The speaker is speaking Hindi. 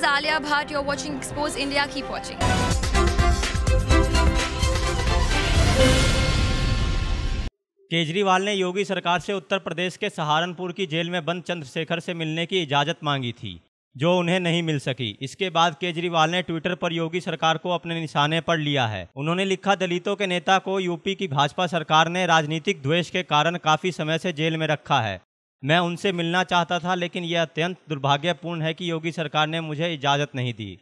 is Alia Bhatt. You're watching Expose India. Keep watching. Kejriwal ने योगी सरकार से उत्तर प्रदेश के सहारनपुर की जेल में बंद चंद्रशेखर से मिलने की इजाज़त मांगी थी, जो उन्हें नहीं मिल सकी इसके बाद केजरीवाल ने ट्विटर पर योगी सरकार को अपने निशाने पर लिया है उन्होंने लिखा, दलितों के नेता को यूपी की भाजपा सरकार ने राजनीतिक द्वेष के कारण काफ़ी समय से जेल में रखा है मैं उनसे मिलना चाहता था, लेकिन यह अत्यंत दुर्भाग्यपूर्ण है कि योगी सरकार ने मुझे इजाज़त नहीं दी।